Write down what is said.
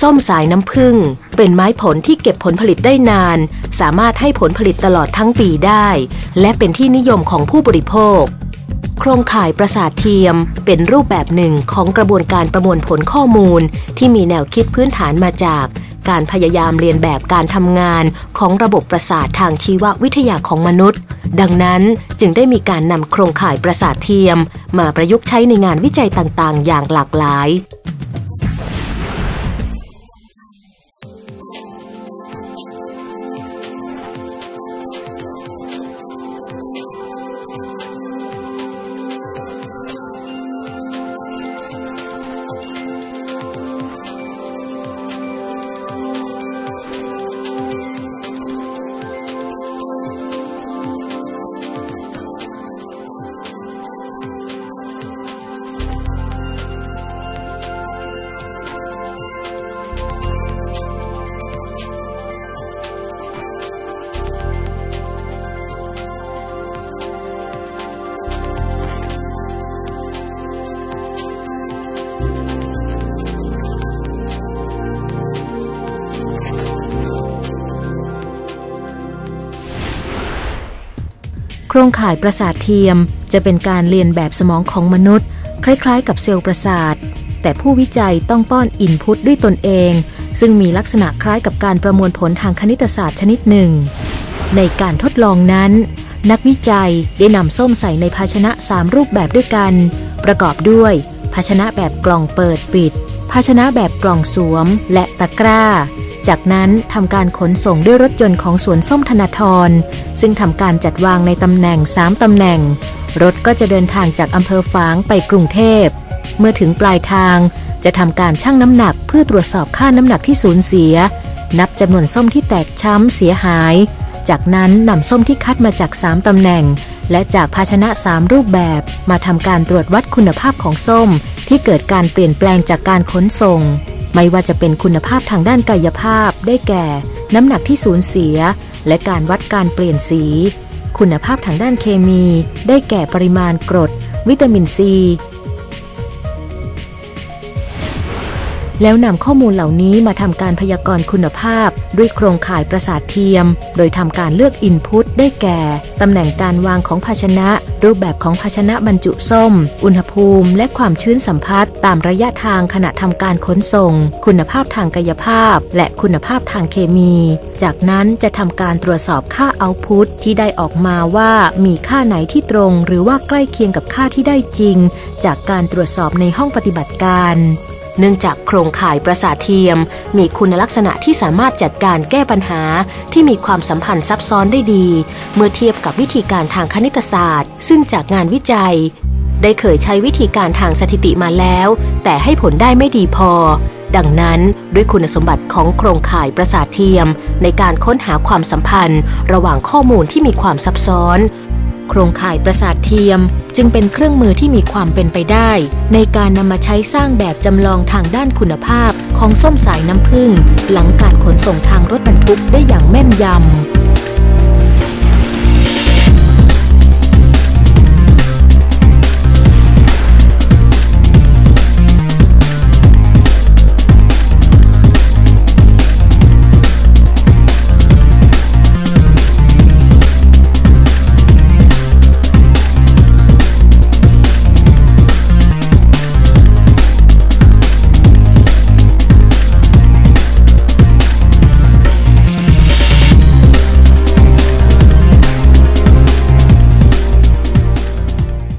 ส้มสายน้ำผึ้งเป็นไม้ผลที่เก็บผลผลิตได้นาน สามารถให้ผลผลิตตลอดทั้งปีได้ และเป็นที่นิยมของผู้บริโภค โครงข่ายประสาทเทียมเป็นรูปแบบหนึ่งของกระบวนการประมวลผลข้อมูล ที่มีแนวคิดพื้นฐานมาจาก การพยายามเรียนแบบการทำงานของระบบประสาททางชีววิทยาของมนุษย์ ดังนั้นจึงได้มีการนำโครงข่ายประสาทเทียม มาประยุกต์ใช้ในงานวิจัยต่างๆ อย่างหลากหลาย รงข่ายประสาทเทียม จะเป็นการเรียนแบบสมองของมนุษย์ คล้ายๆ กับเซลล์ประสาท แต่ผู้วิจัยต้องป้อนอินพุตด้วยตนเอง ซึ่งมีลักษณะคล้ายกับการประมวลผลทางคณิตศาสตร์ชนิดหนึ่ง ในการทดลองนั้น นักวิจัยได้นำส้มใส่ในภาชนะ 3 รูปแบบด้วยกัน ประกอบด้วย ภาชนะแบบกล่องเปิดปิด ภาชนะแบบกล่องสวม และตะกร้าจากนั้นทำการขนส่งด้วยรถยนต์ของสวนส้มธนาธร ซึ่งทำการจัดวางในตำแหน่ง 3 ตำแหน่ง รถก็จะเดินทางจากอำเภอฝางไปกรุงเทพ เมื่อถึงปลายทางจะทำการชั่งน้ำหนักเพื่อตรวจสอบค่าน้ำหนักที่สูญเสีย นับจำนวนส้มที่แตกช้ำเสียหาย จากนั้นนำส้มที่คัดมาจาก 3ตำแหน่ง และจากภาชนะ 3 รูปแบบมาทำการตรวจวัดคุณภาพของส้ม ที่เกิดการเปลี่ยนแปลงจากการขนส่ง ไม่ว่าจะเป็นคุณภาพทางด้านกายภาพ ได้แก่ น้ำหนักที่สูญเสีย และการวัดการเปลี่ยนสี คุณภาพทางด้านเคมี ได้แก่ปริมาณกรด วิตามินซี แล้วนำข้อมูลเหล่านี้มาทำการพยากรณ์คุณภาพ ด้วยโครงข่ายประสาทเทียม โดยทำการเลือกอินพุตได้แก่ ตำแหน่งการวางของภาชนะ รูปแบบของภาชนะบรรจุส้ม อุณหภูมิ และความชื้นสัมผัสตามระยะทางขณะทำการขนส่ง คุณภาพทางกายภาพ และคุณภาพทางเคมี จากนั้นจะทำการตรวจสอบค่าเอาพุตที่ได้ออกมาว่ามีค่าไหนที่ตรง หรือว่าใกล้เคียงกับค่าที่ได้จริง จากการตรวจสอบในห้องปฏิบัติการ เนื่องจากโครงข่ายประสาทเทียม มีคุณลักษณะที่สามารถจัดการแก้ปัญหาที่มีความสัมพันธ์ซับซ้อนได้ดี เมื่อเทียบกับวิธีการทางคณิตศาสตร์ ซึ่งจากงานวิจัย ได้เคยใช้วิธีการทางสถิติมาแล้ว แต่ให้ผลได้ไม่ดีพอ ดังนั้นด้วยคุณสมบัติของโครงข่ายประสาทเทียม ในการค้นหาความสัมพันธ์ ระหว่างข้อมูลที่มีความซับซ้อน โครงข่ายประสาทเทียมจึงเป็นเครื่องมือที่มีความเป็นไปได้ ในการนำมาใช้สร้างแบบจำลองทางด้านคุณภาพของส้มสายน้ำผึ้งหลังการขนส่งทางรถบรรทุกได้อย่างแม่นยำ